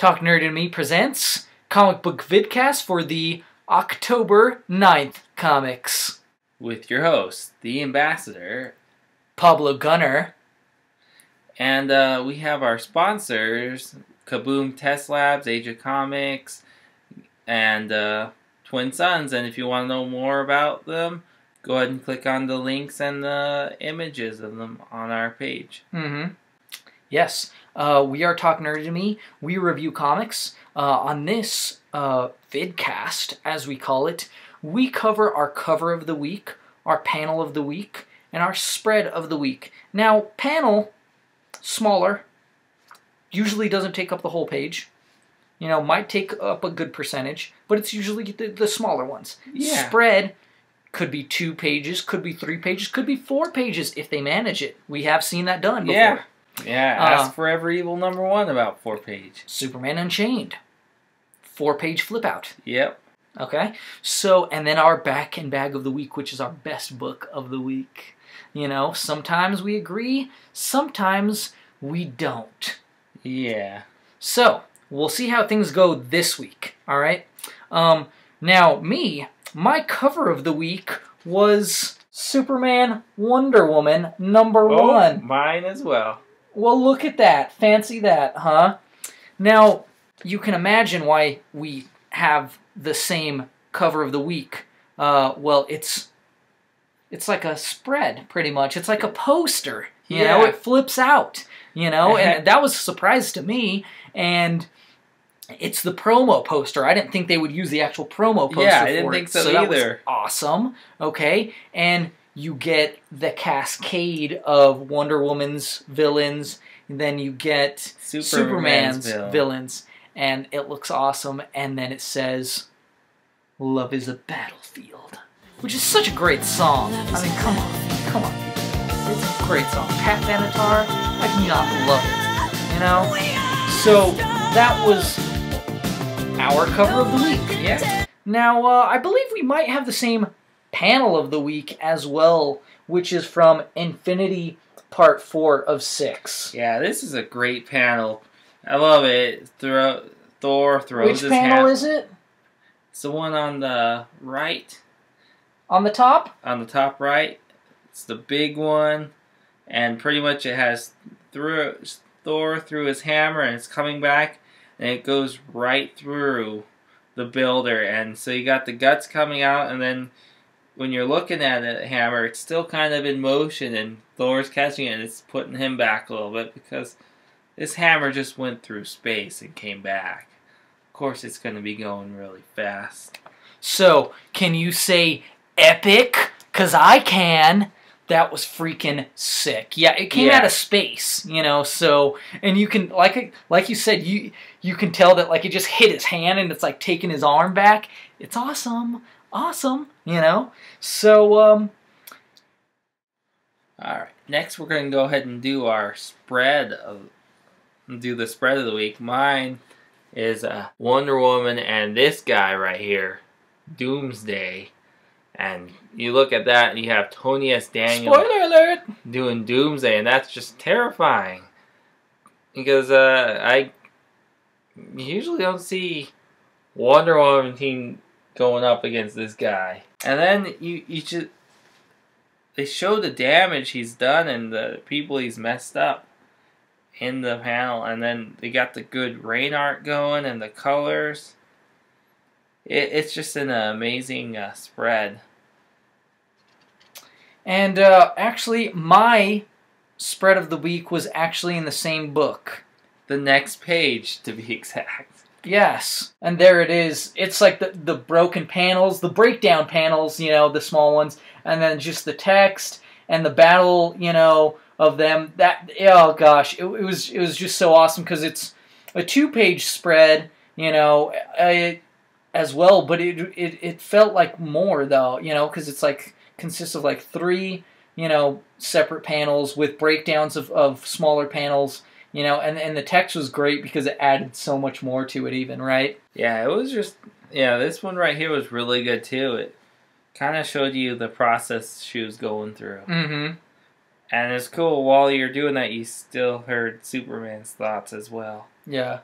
Talk Nerd to Me presents Comic Book Vidcast for the October 9th comics. with your host, the ambassador, Pablo Gunner. and uh, we have our sponsors: Kaboom Test Labs, Age of Comics, and uh, Twin Sons. And if you want to know more about them, go ahead and click on the links and the images of them on our page. Mm-hmm. Yes, uh, we are Talk Nerd to Me. We review comics. Uh, on this uh, vidcast, as we call it, we cover our cover of the week, our panel of the week, and our spread of the week. Now, panel, smaller, usually doesn't take up the whole page. You know, might take up a good percentage, but it's usually the, the smaller ones. Yeah. Spread could be two pages, could be three pages, could be four pages if they manage it. We have seen that done before. Yeah. Yeah, Uh, ask Forever Evil number one about four page. Superman Unchained. Four page flip out. Yep. Okay? So, and then our back and bag of the week, which is our best book of the week. You know, sometimes we agree, sometimes we don't. Yeah. So, we'll see how things go this week. All right? Um, now, me, my cover of the week was Superman Wonder Woman number one. Oh, mine as well. Well, look at that. Fancy that, huh? Now, you can imagine why we have the same cover of the week. Uh, well, it's it's like a spread, pretty much. It's like a poster. You know, it flips out. You know, and that was a surprise to me. And it's the promo poster. I didn't think they would use the actual promo poster. Yeah, I didn't for think it, so was either. awesome. Okay, and you get the cascade of Wonder Woman's villains. And then you get Superman's, villain. villains, and it looks awesome. And then it says, "Love is a battlefield," which is such a great song. I mean, come on, come on, it's a great song. Pat Benatar, I can not love it, you know. So that was our cover of the week. Yeah. Now, uh, I believe we might have the same panel of the week as well, which is from Infinity Part 4 of 6. Yeah, this is a great panel. I love it. Throw, Thor throws Which his panel hat. is it? It's the one on the right, On the top? on the top right. It's the big one, and pretty much it has through Thor through his hammer, and it's coming back, and it goes right through the builder, and so you got the guts coming out, and then when you're looking at the hammer, it's still kind of in motion, and Thor's catching it, and it's putting him back a little bit because this hammer just went through space and came back. Of course, it's going to be going really fast. So, can you say epic? Because I can. That was freaking sick. Yeah, it came Yeah. out of space, you know. So, and you can like like you said, you you can tell that like it just hit his hand and it's like taking his arm back. It's awesome, awesome, you know. So, um, All right. Next, we're going to go ahead and do our spread of do the spread of the week. Mine is uh, Wonder Woman and this guy right here, Doomsday. And you look at that, and you have Tony S. Daniel spoiler alert. doing Doomsday, and that's just terrifying. Because uh, I usually don't see Wonder Woman team going up against this guy. And then you you just they show the damage he's done and the people he's messed up in the panel, and then they got the good rain art going and the colors. It, it's just an amazing uh, spread. And uh, actually, my spread of the week was actually in the same book. The next page, to be exact. Yes, and there it is. It's like the the broken panels, the breakdown panels, you know, the small ones, and then just the text and the battle, you know, of them. That oh gosh, it, it was it was just so awesome because it's a two page spread, you know, uh, as well. But it it it felt like more though, you know, because it's like consists of like three, you know, separate panels with breakdowns of of smaller panels you know and and the text was great because it added so much more to it even right Yeah, it was just yeah. This one right here was really good too. It kind of showed you the process she was going through, mm-hmm and it's cool. While you're doing that, you still heard Superman's thoughts as well. yeah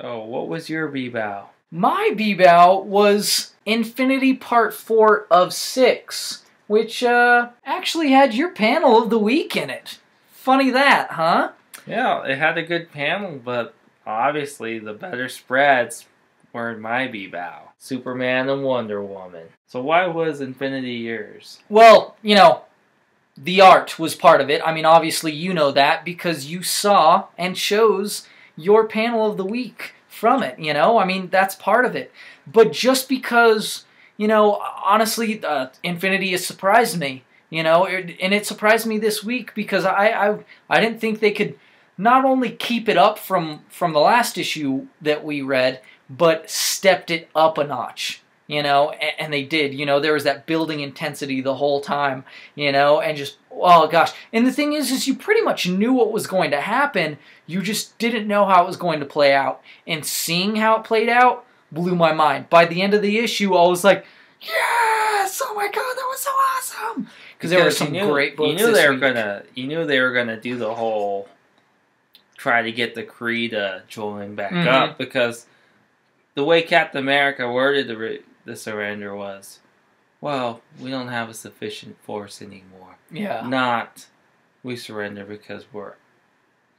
So, what was your B-bow? My B-bow was Infinity Part 4 of 6, which uh, actually had your panel of the week in it. Funny that, huh? Yeah, it had a good panel, but obviously the better spreads were in my B-bow. Superman and Wonder Woman. So why was Infinity yours? Well, you know, the art was part of it. I mean, obviously you know that because you saw and chose your panel of the week from it, you know? I mean, that's part of it. But just because, you know, honestly, uh, Infinity has surprised me, you know, and it surprised me this week because I, I, I didn't think they could not only keep it up from, from the last issue that we read, but stepped it up a notch you know, and, and, they did. You know, there was that building intensity the whole time, you know, and just oh gosh. And the thing is, is you pretty much knew what was going to happen. You just didn't know how it was going to play out. And seeing how it played out blew my mind. By the end of the issue, I was like, yes! Oh my god, that was so awesome! Because there were some knew, great books. You knew they were week. gonna. You knew they were gonna do the whole try to get the Kree to join back Mhm. up because the way Captain America worded the re- the surrender was, well, we don't have a sufficient force anymore. Yeah. Not we surrender because we're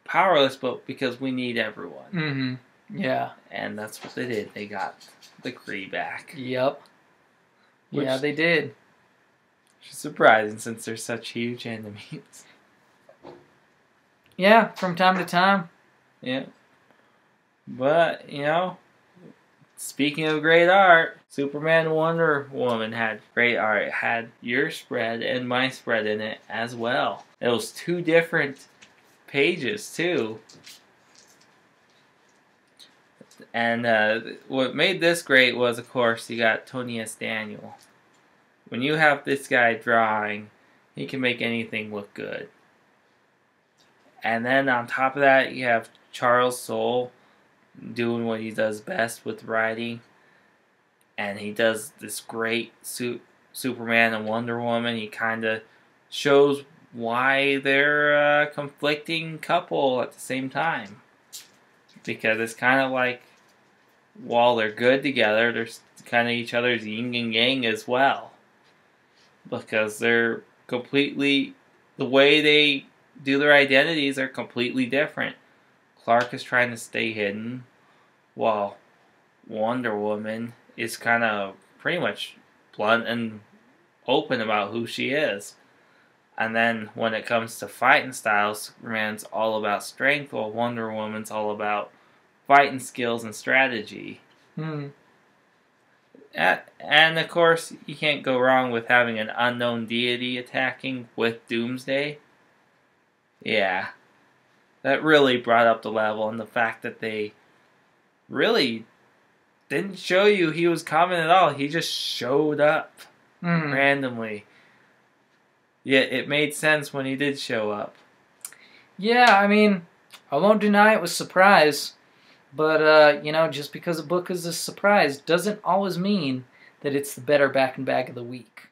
powerless, but because we need everyone. Mm-hmm. Yeah. And that's what they did. They got the Kree back. Yep. Which- yeah, they did. Which is surprising since they're such huge enemies. Yeah, from time to time. Yeah. But, you know, speaking of great art, Superman Wonder Woman had great art. It had your spread and my spread in it as well. It was two different pages, too. And uh, what made this great was, of course, you got Tony S. Daniel. When you have this guy drawing, he can make anything look good. And then on top of that, you have Charles Soule doing what he does best with writing. And he does this great su- Superman and Wonder Woman. He kind of shows why they're a conflicting couple at the same time. Because it's kind of like while they're good together, they're kind of each other's yin and yang as well. Because they're completely, the way they do their identities are completely different. Clark is trying to stay hidden, while Wonder Woman is kind of pretty much blunt and open about who she is. And then when it comes to fighting styles, Superman's all about strength, while Wonder Woman's all about fighting skills and strategy. Hmm. And of course, you can't go wrong with having an unknown deity attacking with Doomsday. Yeah. That really brought up the level, and the fact that they really didn't show you he was coming at all. He just showed up Hmm. randomly. Yet it made sense when he did show up. Yeah, I mean, I won't deny it was surprise, but uh, you know, just because a book is a surprise doesn't always mean that it's the better back and bag of the week.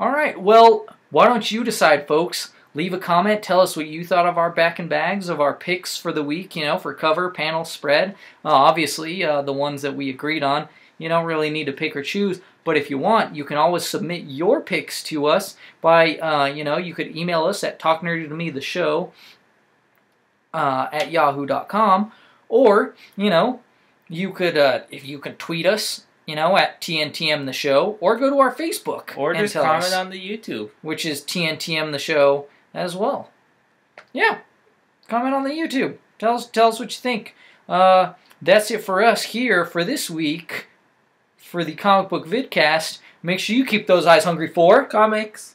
All right, well, why don't you decide, folks? Leave a comment. Tell us what you thought of our back and bags, of our picks for the week. You know, for cover, panel, spread. Uh, obviously, uh, the ones that we agreed on. You don't really need to pick or choose, but if you want, you can always submit your picks to us by, uh, you know, you could email us at talknerdy the show uh, at yahoo.com, or you know, you could uh, if you could tweet us, you know, at TNTM the show, or go to our Facebook Or and just comment us, on the YouTube. which is TNTM the show as well. Yeah, comment on the YouTube. Tell us tell us what you think. Uh, that's it for us here for this week for the comic book vidcast. Make sure you keep those eyes hungry for Comics.